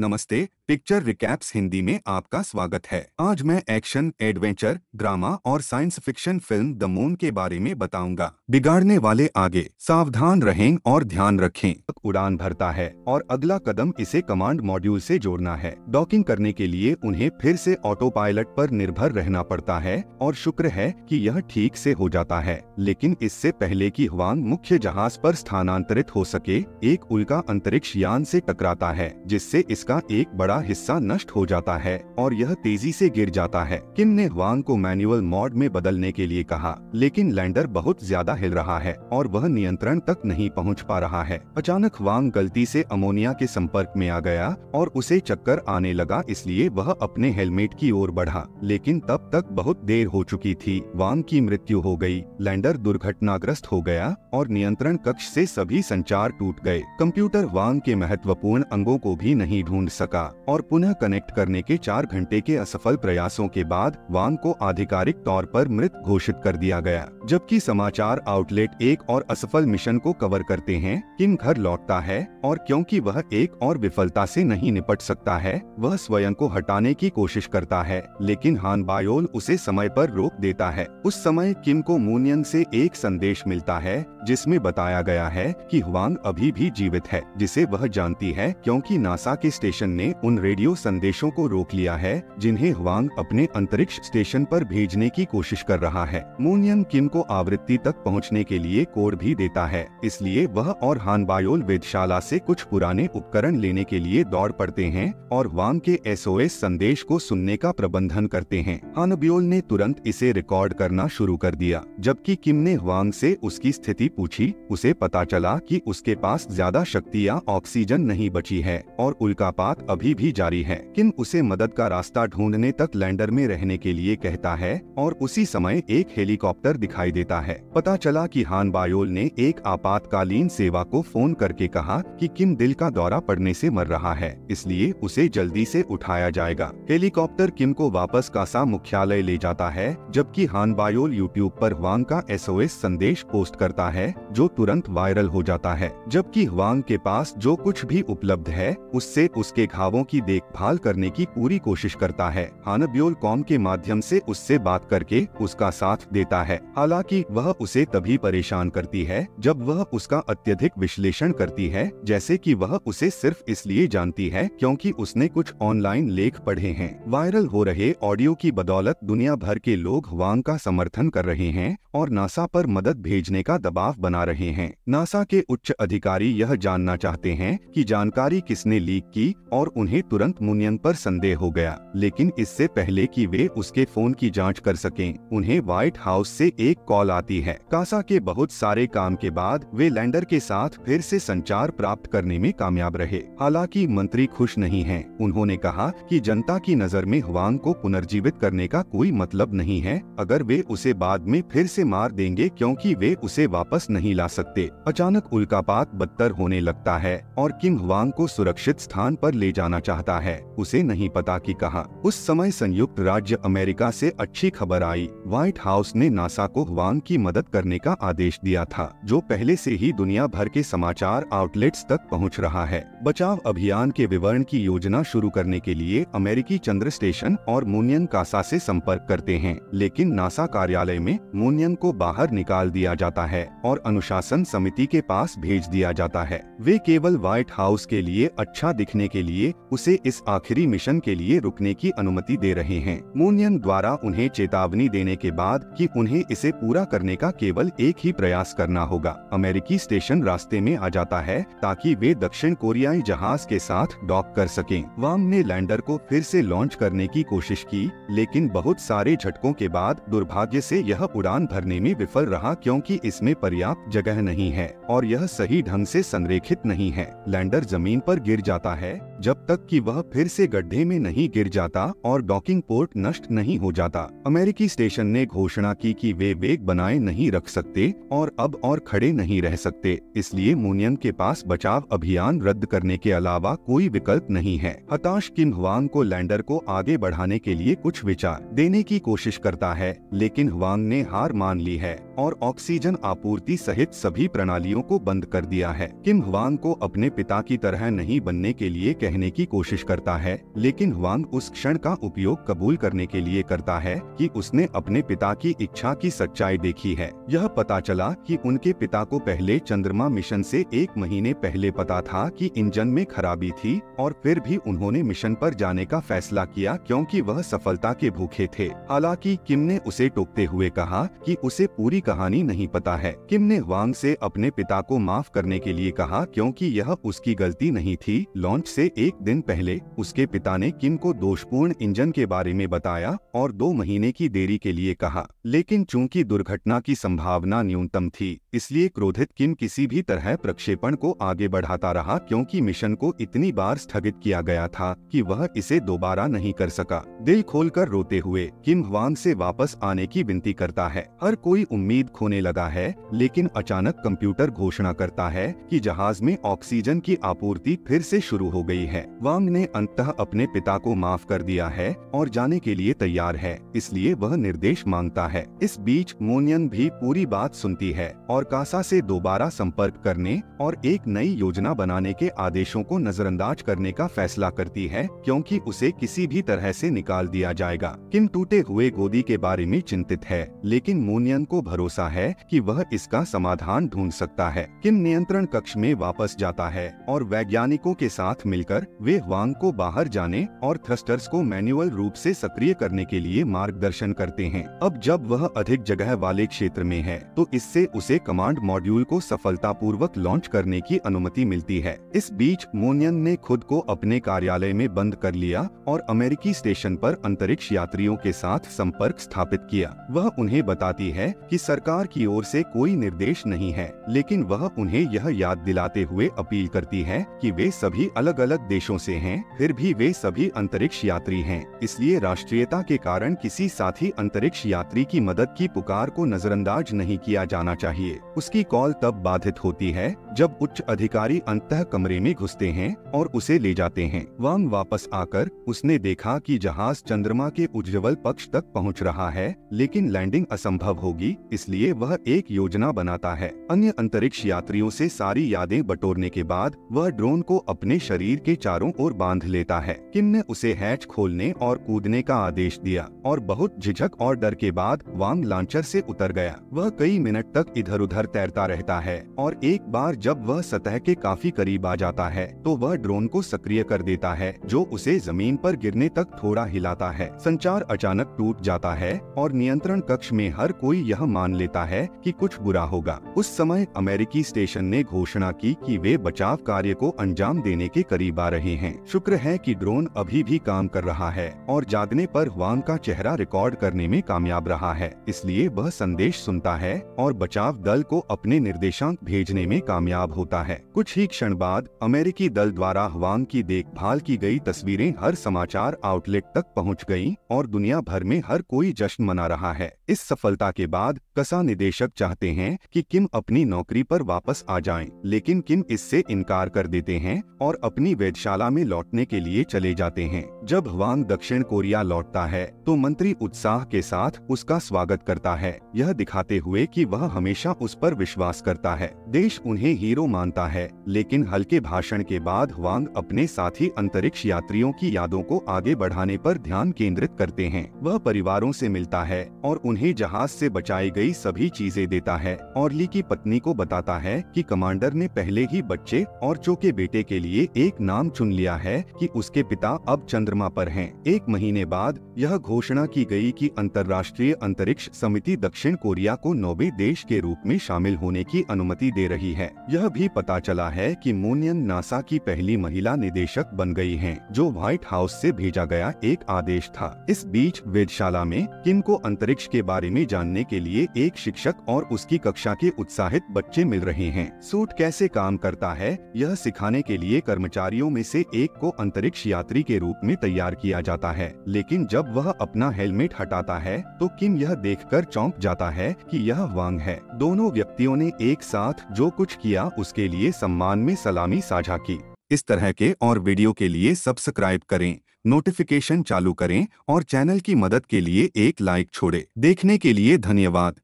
नमस्ते, picture recaps Hindi में आपका स्वागत है। आज मैं एक्शन, एडवेंचर, ड्रामा और science fiction film the moon के बारे में बताऊँगा। बिगाड़ने वाले आगे, सावधान रहें और ध्यान रखें। उड़ान भरता है और अगला कदम इसे कमांड मॉड्यूल से जोड़ना है। डॉकिंग करने के लिए उन्हें फिर से ऑटो पायलट पर निर्भर रहना पड़ता है और शुक्र है कि यह ठीक से हो जाता है। लेकिन इससे पहले कि हवांग मुख्य जहाज़ पर स्थानांतरित हो सके, एक उल्का अंतरिक्ष यान से टकराता है, जिससे इस इसका एक बड़ा हिस्सा नष्ट हो जाता है और यह तेज़ी से गिर जाता है। किम ने वांग को मैनुअल मोड में बदलने के लिए कहा, लेकिन लैंडर बहुत ज़्यादा हिल रहा है और वह नियंत्रण तक नहीं पहुँच पा रहा है। अचानक वांग गलती से अमोनिया के संपर्क में आ गया और उसे चक्कर आने लगा, इसलिए वह अपने हेलमेट की ओर बढ़ा, लेकिन तब तक बहुत देर हो चुकी थी। वांग की मृत्यु हो गई, लैंडर दुर्घटनाग्रस्त हो गया और नियंत्रण कक्ष से सभी संचार टूट गए। कंप्यूटर वांग के महत्वपूर्ण अंगों को भी नहीं ढूंढ ढूंढ सका और पुनः कनेक्ट करने के चार घंटे के असफल प्रयासों के बाद वांग को आधिकारिक तौर पर मृत घोषित कर दिया गया। जबकि समाचार आउटलेट एक और असफल मिशन को कवर करते हैं, किम घर लौटता है और क्योंकि वह एक और विफलता से नहीं निपट सकता है, वह स्वयं को हटाने की कोशिश करता है, लेकिन हान बायोल उसे समय पर रोक देता है। उस समय किम को मूनियन से एक संदेश मिलता है, जिसमें बताया गया है कि हुआंग अभी भी जीवित है, जिसे वह जानती है क्योंकि नासा के स्टेशन ने उन रेडियो संदेशों को रोक लिया है, जिन्हें हुआंग अपने अंतरिक्ष स्टेशन पर भेजने की कोशिश कर रहा है। मूनियन किम को आवृत्ति तक पहुँचने के लिए कोड भी देता है, इसलिए वह और हानबायोल वेदशाला से कुछ पुराने उपकरण लेने के लिए दौड़ पड़ते हैं और वांग के एसओएस संदेश को सुनने का प्रबंधन करते हैं। हानबियोल ने तुरंत इसे रिकॉर्ड करना शुरू कर दिया, जबकि किम ने वांग से उसकी स्थिति पूछी, उसे पता चला कि उसके पास ज़्यादा शक्ति या ऑक्सीजन नहीं बची है, और उल्का मुलाकात अभी भी जारी है। किम उसे मदद का रास्ता ढूँढने तक लैंडर में रहने के लिए कहता है और उसी समय एक हेलीकॉप्टर दिखाई देता है। पता चला कि हान बायोल ने एक आपातकालीन सेवा को फ़ोन करके कहा कि किम दिल का दौरा पड़ने से मर रहा है, इसलिए उसे जल्दी से उठाया जाएगा। हेलीकॉप्टर किम को वापस कासा मुख्यालय ले जाता है, जबकि हान बायोल यूट्यूब पर वांग का एसओएस संदेश पोस्ट करता है, जो तुरंत वायरल हो जाता है। जबकि वांग के पास जो कुछ भी उपलब्ध है, उससे उस उसके घावों की देखभाल करने की पूरी कोशिश करता है। हानब्योल कॉम के माध्यम से उससे बात करके उसका साथ देता है। हालाँकि वह उसे तभी परेशान करती है, जब वह उसका अत्यधिक विश्लेषण करती है, जैसे कि वह उसे सिर्फ़ इसलिए जानती है क्योंकि उसने कुछ ऑनलाइन लेख पढ़े हैं। वायरल हो रहे ऑडियो की बदौलत दुनिया भर के लोग वांग का समर्थन कर रहे हैं और नासा पर मदद भेजने का दबाव बना रहे हैं। नासा के उच्च अधिकारी यह जानना चाहते हैं कि जानकारी किसने लीक की और उन्हें तुरंत मुनियन पर संदेह हो गया। लेकिन इससे पहले कि वे उसके फ़ोन की जाँच कर सकें, उन्हें व्हाइट हाउस से एक कॉल आती है। कासा के बहुत सारे काम के बाद वे लैंडर के साथ फिर से संचार प्राप्त करने में कामयाब रहे। हालाँकि मंत्री खुश नहीं है। उन्होंने कहा कि जनता की नज़र में हुआंग को पुनर्जीवित करने का कोई मतलब नहीं है। अगर वे उसे बाद में फिर से मार देंगे क्योंकि वे उसे वापस नहीं ला सकते। अचानक उल्कापात बदतर होने लगता है और किम हुआंग को सुरक्षित स्थान पर ले जाना चाहता है। उसे नहीं पता कि कहा। उस समय संयुक्त राज्य अमेरिका से अच्छी खबर आई। व्हाइट हाउस ने नासा को हुआंग की मदद करने का आदेश दिया था, जो पहले से ही दुनिया भर के समाचार आउटलेट्स तक पहुँच रहा है। बचाव अभियान के विवरण की योजना शुरू करने के लिए अमेरिकी चंद्र स्टेशन और मूनियन कासा से संपर्क करते हैं, लेकिन नासा कार्यालय में मूनियन को बाहर निकाल दिया जाता है और अनुशासन समिति के पास भेज दिया जाता है। वे केवल व्हाइट हाउस के लिए अच्छा दिखने के लिए उसे इस आखिरी मिशन के लिए रुकने की अनुमति दे रहे हैं मूनियन द्वारा उन्हें चेतावनी देने के बाद कि उन्हें इसे पूरा करने का केवल एक ही प्रयास करना होगा, अमेरिकी स्टेशन रास्ते में आ जाता है ताकि वे दक्षिण कोरियाई जहाज़ के साथ डॉक कर सकें। वाम ने लैंडर को फिर से लॉन्च करने की कोशिश की, लेकिन बहुत सारे झटकों के बाद दुर्भाग्य से यह उड़ान भरने में विफल रहा क्योंकि इसमें पर्याप्त जगह नहीं है और यह सही ढंग से संरेखित नहीं है लैंडर ज़मीन पर गिर जाता है जब तक कि वह फिर से गड्ढे में नहीं गिर जाता और डॉकिंग पोर्ट नष्ट नहीं हो जाता। अमेरिकी स्टेशन ने घोषणा की कि वे वेग बनाए नहीं रख सकते और अब और खड़े नहीं रह सकते। इसलिए मूनियन के पास बचाव अभियान रद्द करने के अलावा कोई विकल्प नहीं है। हताश किम हुआंग को लैंडर को आगे बढ़ाने के लिए कुछ विचार देने की कोशिश करता है, लेकिन हुआंग ने हार मान ली है और ऑक्सीजन आपूर्ति सहित सभी प्रणालियों को बंद कर दिया है। किम हुआंग को अपने पिता की तरह नहीं बनने के लिए कहने की कोशिश करता है, लेकिन वांग उस क्षण का उपयोग कबूल करने के लिए करता है कि उसने अपने पिता की इच्छा की सच्चाई देखी है। यह पता चला कि उनके पिता को पहले चंद्रमा मिशन से एक महीने पहले पता था कि इंजन में खराबी थी और फिर भी उन्होंने मिशन पर जाने का फैसला किया क्योंकि वह सफलता के भूखे थे। हालाँकि किम ने उसे टोकते हुए कहा कि उसे पूरी कहानी नहीं पता है। किम ने वांग से अपने पिता को माफ़ करने के लिए कहा क्योंकि यह उसकी गलती नहीं थी, लॉन्च से एक दिन पहले उसके पिता ने किम को दोषपूर्ण इंजन के बारे में बताया और दो महीने की देरी के लिए कहा, लेकिन चूँकि दुर्घटना की संभावना न्यूनतम थी, इसलिए क्रोधित किम किसी भी तरह प्रक्षेपण को आगे बढ़ाता रहा क्योंकि मिशन को इतनी बार स्थगित किया गया था कि वह इसे दोबारा नहीं कर सका। दिल खोलकर रोते हुए किम वांग से वापस आने की विनती करता है। हर कोई उम्मीद खोने लगा है, लेकिन अचानक कंप्यूटर घोषणा करता है कि जहाज़ में ऑक्सीजन की आपूर्ति फिर से शुरू हो गई है। वांग ने अंततः अपने पिता को माफ़ कर दिया है और जाने के लिए तैयार है, इसलिए वह निर्देश माँगता है। इस बीच मोनियन भी पूरी बात सुनती है और कासा से दोबारा संपर्क करने और एक नई योजना बनाने के आदेशों को नजरअंदाज करने का फैसला करती है, क्योंकि उसे किसी भी तरह से निकाल दिया जाएगा। किम टूटे हुए गोदी के बारे में चिंतित है, लेकिन मोनियन को भरोसा है कि वह इसका समाधान ढूंढ सकता है। किम नियंत्रण कक्ष में वापस जाता है और वैज्ञानिकों के साथ मिलकर वे वांग को बाहर जाने और थ्रस्टर्स को मैनुअल रूप से सक्रिय करने के लिए मार्गदर्शन करते हैं। अब जब वह अधिक जगह वाले क्षेत्र में है तो इससे उसे कमांड मॉड्यूल को सफलतापूर्वक लॉन्च करने की अनुमति मिलती है। इस बीच, मोनियन ने खुद को अपने कार्यालय में बंद कर लिया और अमेरिकी स्टेशन पर अंतरिक्ष यात्रियों के साथ संपर्क स्थापित किया। वह उन्हें बताती है कि सरकार की ओर से कोई निर्देश नहीं है, लेकिन वह उन्हें यह याद दिलाते हुए अपील करती है कि वे सभी अलग अलग अलग देशों से हैं, फिर भी वे सभी अंतरिक्ष यात्री हैं। इसलिए राष्ट्रीयता के कारण किसी साथी अंतरिक्ष यात्री की मदद की पुकार को नजरअंदाज नहीं किया जाना चाहिए उसकी कॉल तब बाधित होती है जब उच्च अधिकारी अंत कमरे में घुसते हैं और उसे ले जाते हैं वांग वापस आकर उसने देखा कि जहाज़ चंद्रमा के उज्जवल पक्ष तक पहुँच रहा है लेकिन लैंडिंग असंभव होगी इसलिए वह एक योजना बनाता है अन्य अंतरिक्ष यात्रियों से सारी यादें बटोरने के बाद वह ड्रोन को अपने शरीर के चारों ओर बाँध लेता है। किम ने उसे हैच खोलने और कूदने का आदेश दिया और बहुत झिझक और डर के बाद वांग लॉन्चर से उतर गया। वह कई मिनट तक इधर उधर तैरता रहता है और एक बार जब वह सतह के काफ़ी करीब आ जाता है तो वह ड्रोन को सक्रिय कर देता है, जो उसे ज़मीन पर गिरने तक थोड़ा हिलाता है। संचार अचानक टूट जाता है और नियंत्रण कक्ष में हर कोई यह मान लेता है कि कुछ बुरा होगा। उस समय अमेरिकी स्टेशन ने घोषणा की कि वे बचाव कार्य को अंजाम देने के करीब आ रहे हैं। शुक्र है कि ड्रोन अभी भी काम कर रहा है और जागने पर वांग का चेहरा रिकॉर्ड करने में कामयाब रहा है इसलिए वह संदेश सुनता है और बचाव दल को अपने निर्देशांक भेजने में कामयाब होता है। कुछ ही क्षण बाद अमेरिकी दल द्वारा हवांग की देखभाल की गई तस्वीरें हर समाचार आउटलेट तक पहुँच गईं और दुनिया भर में हर कोई जश्न मना रहा है। इस सफलता के बाद कसा निदेशक चाहते हैं कि किम अपनी नौकरी पर वापस आ जाएँ, लेकिन किम इससे इनकार कर देते हैं और अपनी वेधशाला में लौटने के लिए चले जाते हैं। जब वांग दक्षिण कोरिया लौटता है तो मंत्री उत्साह के साथ उसका स्वागत करता है। यह दिखाते हुए कि वह हमेशा उस पर विश्वास करता है। देश उन्हें हीरो मानता है, लेकिन हल्के भाषण के बाद वांग अपने साथी अंतरिक्ष यात्रियों की यादों को आगे बढ़ाने पर ध्यान केंद्रित करते हैं। वह परिवारों से मिलता है और उन्हें जहाज़ से बचाई गई सभी चीज़ें देता है और ली की पत्नी को बताता है कि कमांडर ने पहले ही बच्चे और चो के बेटे के लिए एक नाम चुन लिया है कि उसके पिता अब चंद्रमा पर हैं। एक महीने बाद यह घोषणा की गई कि अंतर्राष्ट्रीय अंतरिक्ष समिति दक्षिण कोरिया को नौवे देश के रूप में शामिल होने की अनुमति दे रही है। यह भी पता चला है कि मोनियन नासा की पहली महिला निदेशक बन गई हैं, जो व्हाइट हाउस से भेजा गया एक आदेश था। इस बीच वेदशाला में किम को अंतरिक्ष के बारे में जानने के लिए एक शिक्षक और उसकी कक्षा के उत्साहित बच्चे मिल रहे हैं। सूट कैसे काम करता है यह सिखाने के लिए कर्मचारियों में से एक को अंतरिक्ष यात्री के रूप में तैयार किया जाता है। लेकिन जब वह अपना हेलमेट हटाता है तो किम यह देखकर चौंक जाता है कि यह वांग है। दोनों व्यक्तियों ने एक साथ जो कुछ किया, उसके लिए सम्मान में सलामी साझा की। इस तरह के और वीडियो के लिए सब्सक्राइब करें, नोटिफिकेशन चालू करें और चैनल की मदद के लिए एक लाइक छोड़े। देखने के लिए धन्यवाद।